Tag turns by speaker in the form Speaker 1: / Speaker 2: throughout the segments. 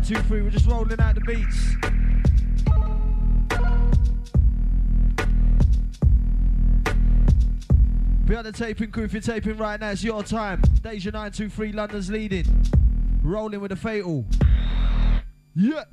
Speaker 1: Deja 923, we're just rolling out the beats. Be the taping crew if you're taping right now, it's your time. Deja 923, London's leading. Rolling with the fatal. Yeah.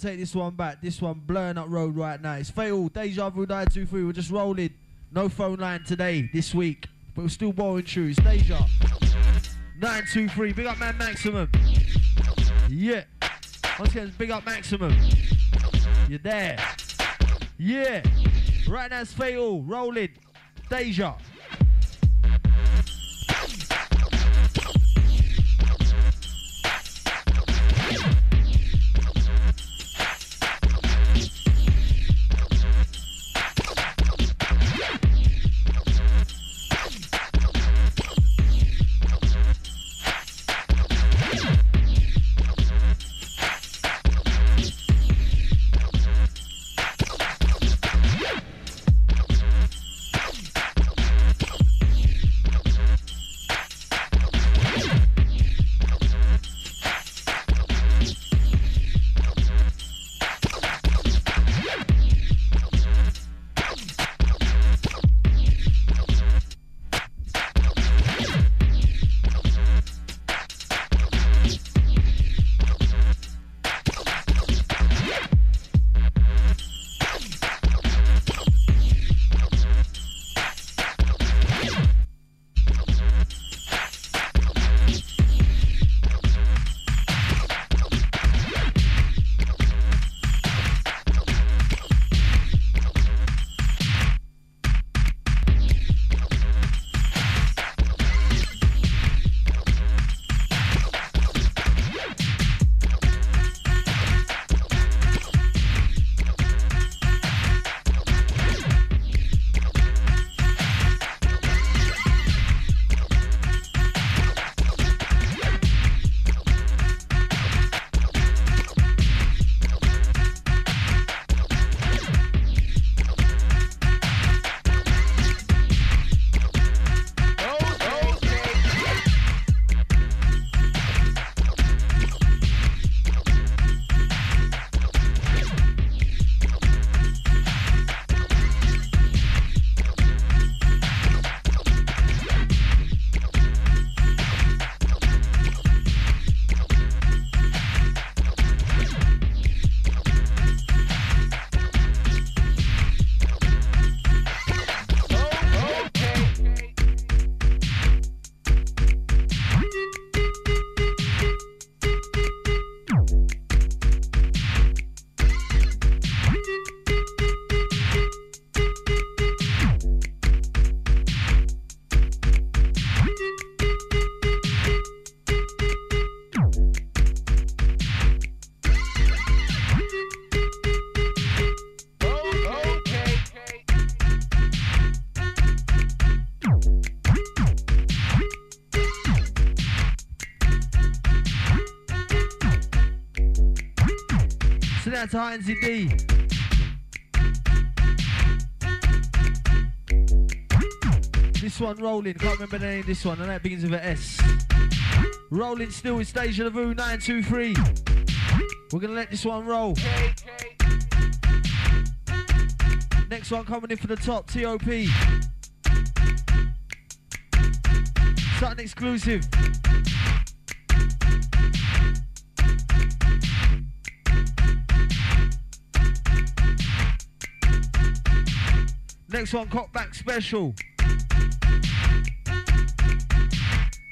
Speaker 1: Gonna take this one back. This one blowing up road right now. It's fatal. Deja vu 923. We're just rolling. No phone line today, this week. But we're still borrowing shoes. Deja. 923. Big up man maximum. Yeah. Once again, big up maximum. You're there. Yeah. Right now it's fatal. Rolling. Deja. Out to Hindzy D. This one rolling, can't remember the name of this one, and that begins with an S. Rolling still with Deja Vu 923. We're gonna let this one roll. Next one coming in for the top, TOP. Something exclusive. Next one, Cockback Special.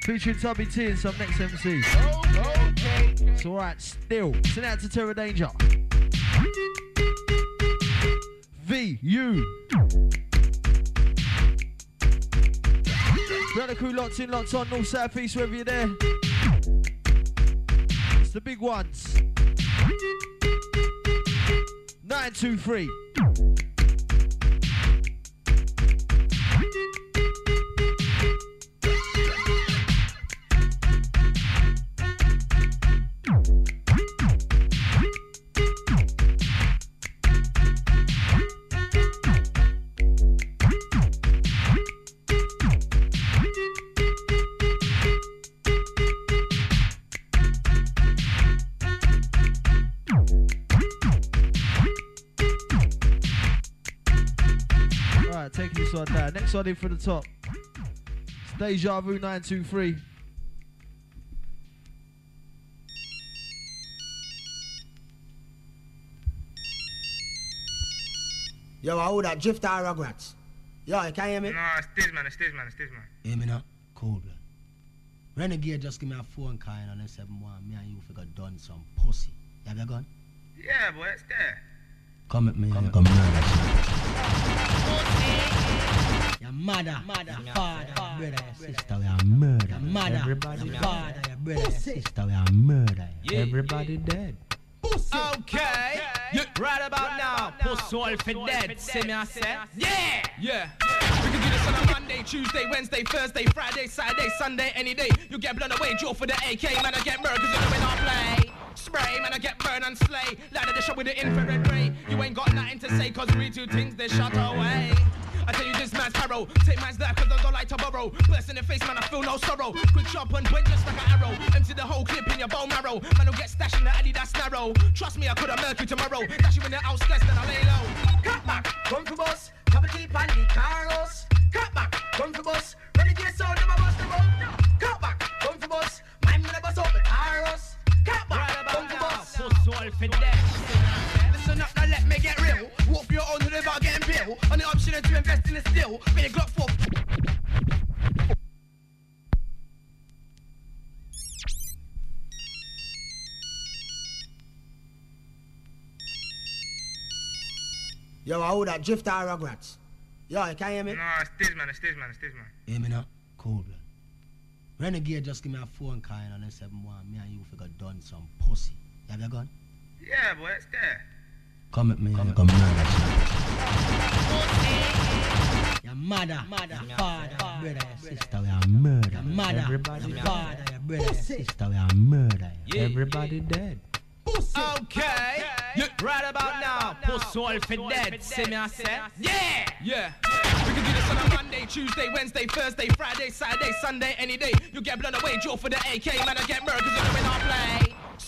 Speaker 1: Featuring Tubby T and some next MC. Okay. It's alright, still. Send out to Terror Danjah. V, U. Brother crew locked in, locked on, north, south, east, wherever you're there. It's the big ones. 923. Shoddy for the top. It's Deja Vu 923.
Speaker 2: Yo, I would that drift our rugrats. Yo, you can hear me?
Speaker 3: No, it's this man, it's this man, it's this man.
Speaker 2: Hear me now? Cool, blood. Renegade just give me a phone call and I said, me and you figure done some pussy. You have your gun?
Speaker 3: Yeah, boy, it's there.
Speaker 2: Come at me, come, come murder. Your mother, mother, your father, brother, sister, we are murder. Your mother, Everybody your father, your brother, your sister, we are murder.
Speaker 4: Yeah. Everybody dead.
Speaker 5: Pussy. Okay. Yeah. Right about now, pussy all for dead. See me I say? Yeah. Yeah. We can do this on a Monday, Tuesday, Wednesday, Thursday, Friday, Saturday, Sunday, any day. You get blown away, draw for the AK, man. I get murdered cause you know when I play. Spray, man, I get burned and slay. Light of the shot with the infrared ray. You ain't got nothing to say cause we two things they shut away. I tell you this man's arrow. Take man's life cause I don't like to borrow. Burst in the face, man, I feel no sorrow. Quick sharp and point just like an arrow. Empty the whole clip in your bone marrow. Man, will get stashed in the alley that's narrow. Trust me, I could have murked you tomorrow. Dash you in the outskirts, then I lay low.
Speaker 2: Cut back, come for boss. Cover keep on the Carlos. Cut back, come for boss. Renegade sound, never bust the road. Cut back, come for boss. My man, bust up the Carlos. Cut back, come for boss.
Speaker 5: Pussy all for death. Walk your own to the bar getting bill. On the option to invest in the steel. Big Glock 4.
Speaker 2: Yo, I would that drift or Rugrats. Yo, you can hear me?
Speaker 3: Nah, it's man, it's man, it's man.
Speaker 2: Hear me now? Cool, blood. Renegade just give me a phone call and I said, one, me and you figure done some pussy. You have your gun?
Speaker 3: Yeah, boy, it's there.
Speaker 2: Come at me, come, come murder. Your mother, mother, your father, your brother, your sister, we are murder. Your mother, Everybody your father, your brother, your sister, we are murder.
Speaker 4: Yeah. Everybody dead.
Speaker 5: Pussy. Okay. Yeah. Right about now, pussy all for dead. See me I say? Yeah. Yeah. We can do this on a Monday, Tuesday, Wednesday, Thursday, Friday, Saturday, Sunday, any day. You get blown away, draw for the AK, man. I get murdered cause you know when I play.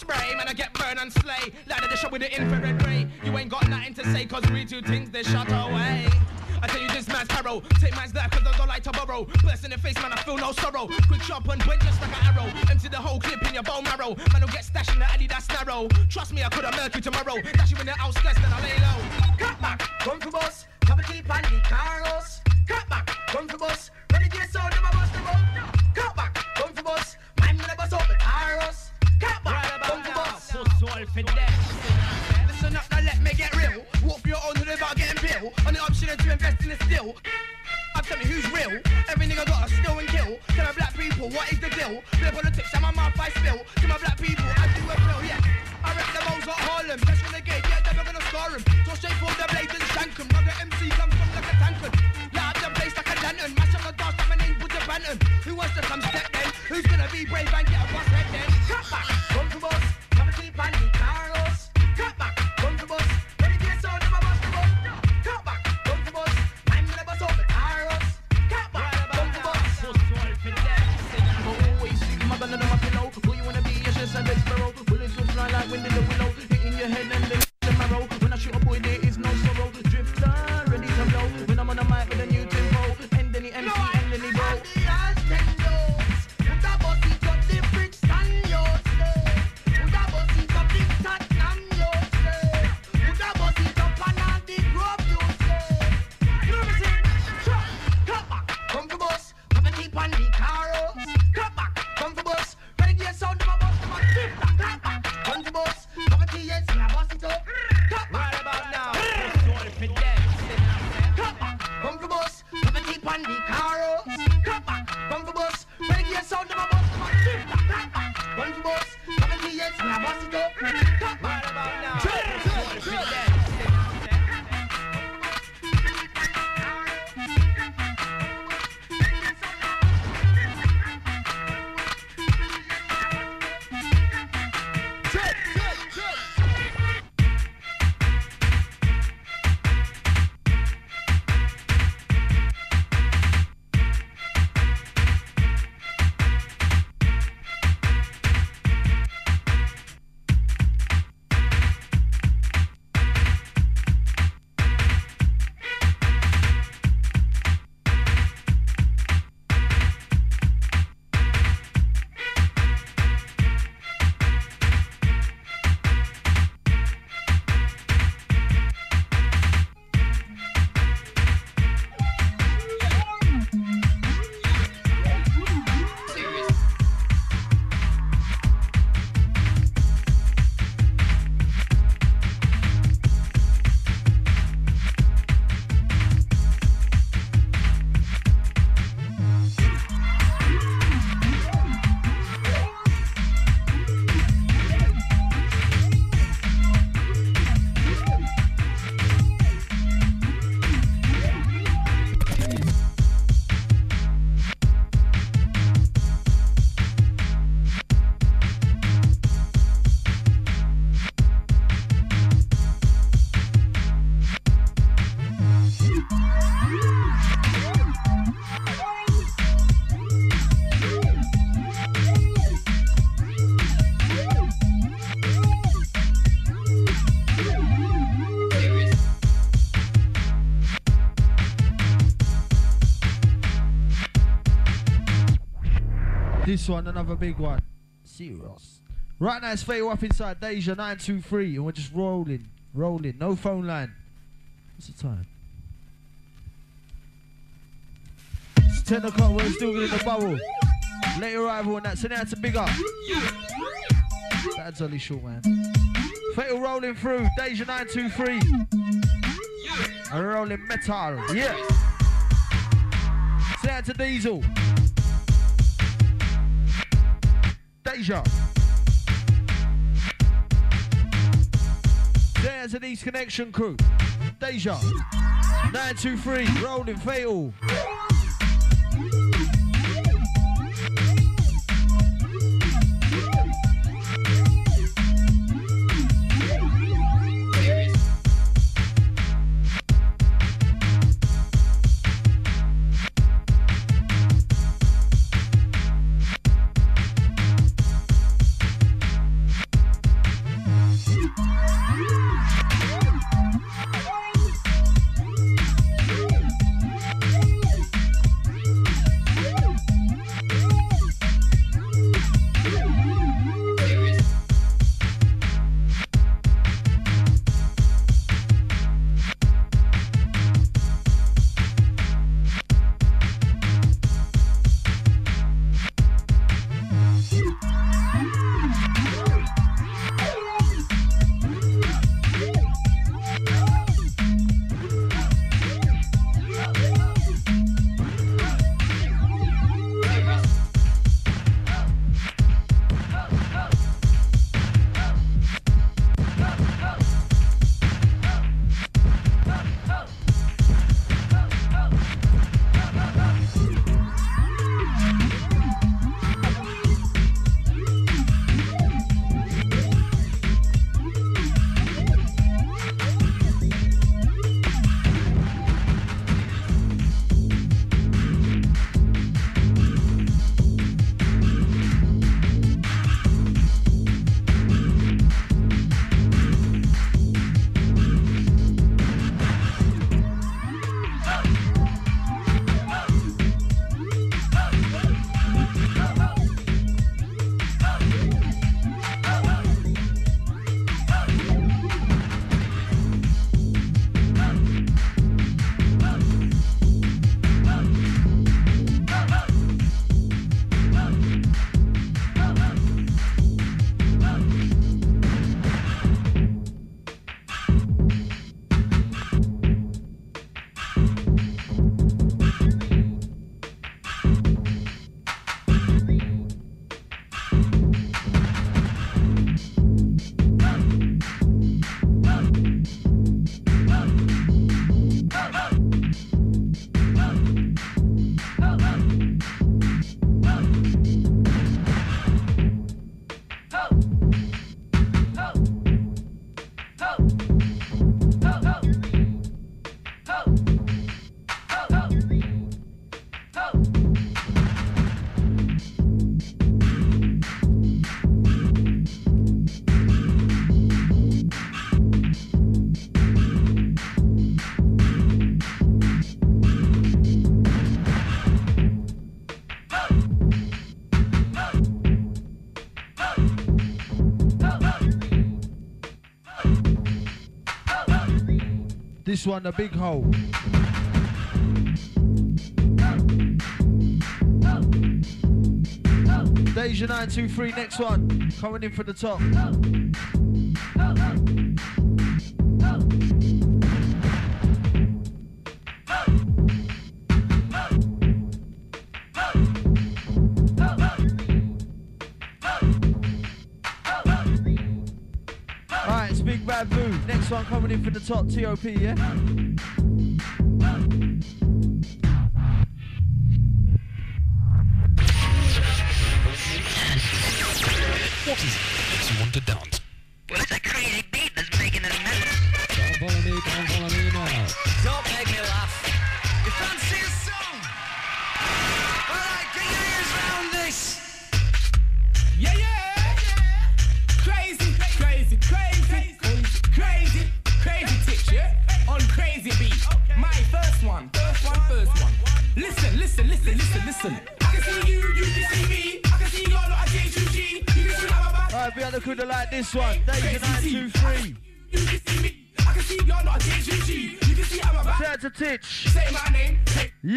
Speaker 5: Spray, man, I get burned and slay. Light of the shot with the infrared ray. You ain't got nothing to say, cause we two things they shut away. I tell you this man's arrow. Take man's life cause I don't like to borrow. Burst in the face, man, I feel no sorrow. Quick sharp and point just like an arrow. Empty the whole clip in your bone marrow. Man, will get stashed in the alley that's narrow. Trust me, I could have murked you tomorrow. Dash you in the outskirts, then I lay low.
Speaker 2: Cut back, come for boss. Cover keep on the Carlos. Cut back, come for boss. Ready get sound, never bust the road. Cut back,
Speaker 5: all for death. Listen up, now let me get real. Walk your own to the bar getting bill. On the option to invest in the steel. I tell me who's real. Every nigga got a steal and kill. Tell my black people what is the deal. Play politics, I'm my mouth I spill. To my black people, I do a drill, yeah. I rep the moles at Harlem. That's when they get, yeah, they're gonna scar him. So straight for the blade and shank him. Now the MC comes from like a tankard. Light up the place like a lantern. Mash up the dance like my name with the Banton. Who wants to come step then? Who's gonna be brave and get a bus head then?
Speaker 2: Cut back, come for boss.
Speaker 1: This one, another big one. Serious. Right now, it's Fatal up inside Deja 923, and we're just rolling, rolling. No phone line. What's the time? It's 10 o'clock, we're still in the bubble. Late arrival and that, so now it's a big up. That's only short, man. Fatal rolling through, Deja 923. And rolling metal, yeah. Say out to Diesel. Deja. Out to these connection crew. Deja. 923, rolling fatal. This one, the big hole. Deja 923, next one. Coming in for the top. It's Big Bad Boo. Next one coming in for the top, TOP, yeah?
Speaker 6: What is it makes you want to dance?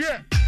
Speaker 5: Yeah.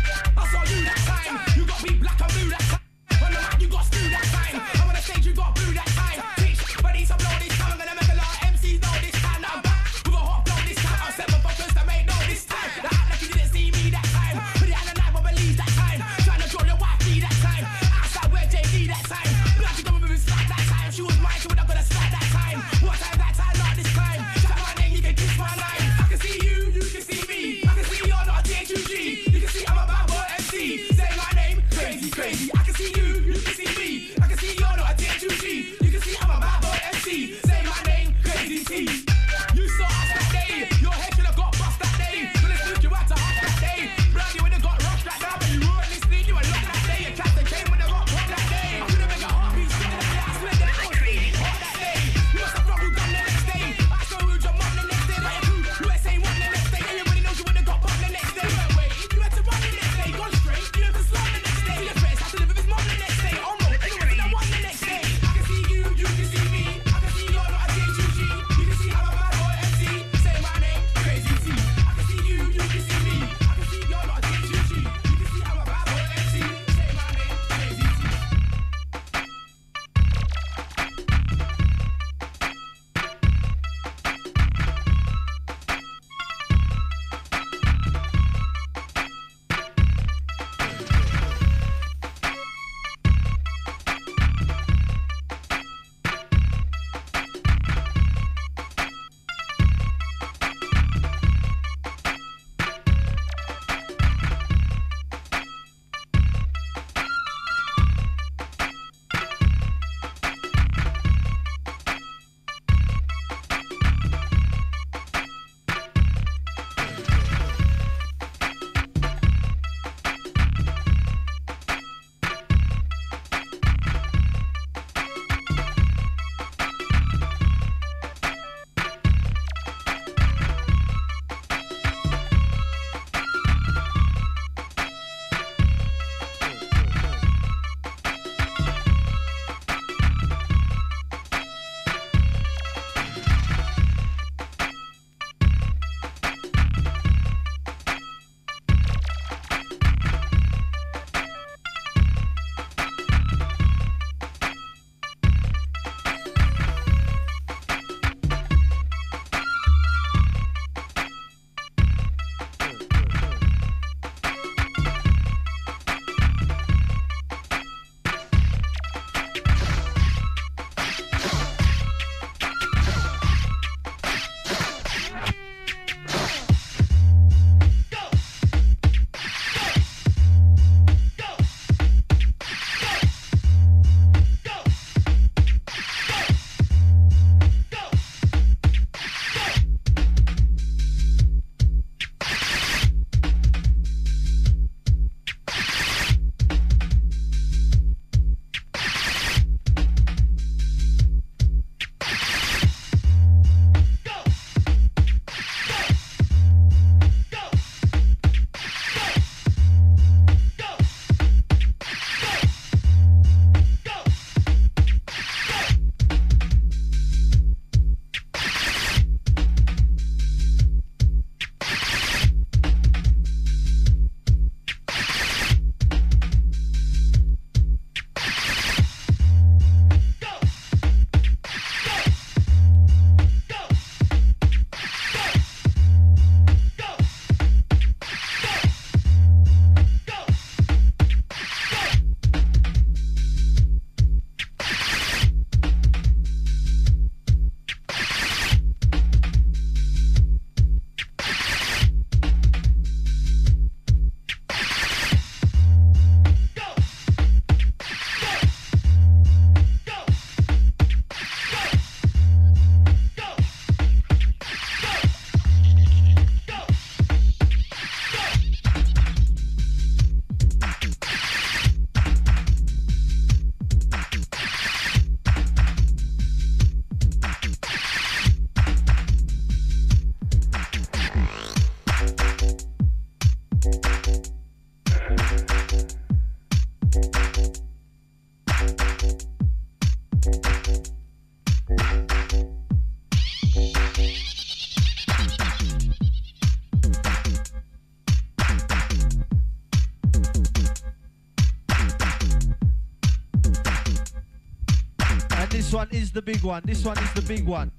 Speaker 2: The
Speaker 1: big one. This one is the big one.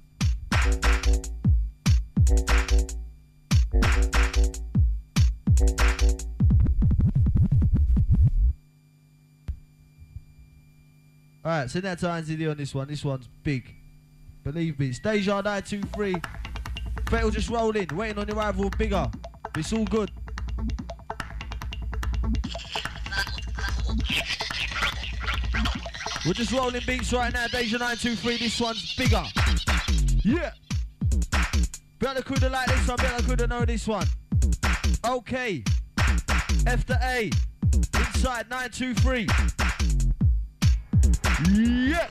Speaker 1: Alright, send that to Anthony on this one. This one's big. Believe me. It's Deja 923. Fatal just rolling, waiting on your rival bigger. It's all good. We're just rolling beats right now. Deja 923, this one's bigger. Yeah. Better coulda like this one, better coulda know this one. Okay. F to A. Inside 923. Yeah.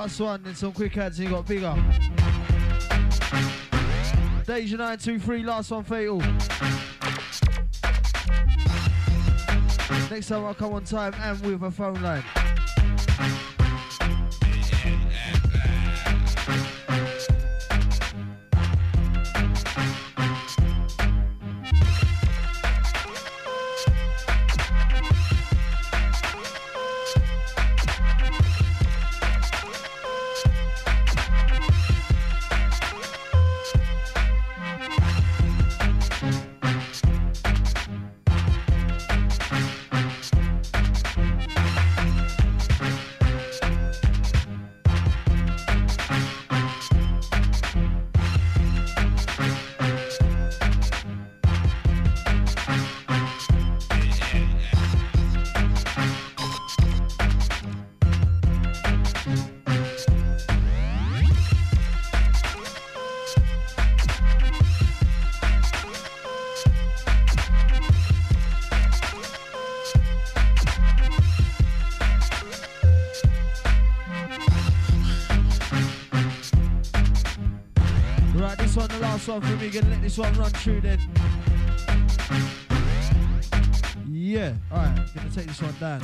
Speaker 1: Last one, then some quick ads and you got bigger. Deja 923, last one fatal. Next time I'll come on time and with a phone line. One, for me. Gonna let this one run through then. Yeah, alright, gonna take this one down.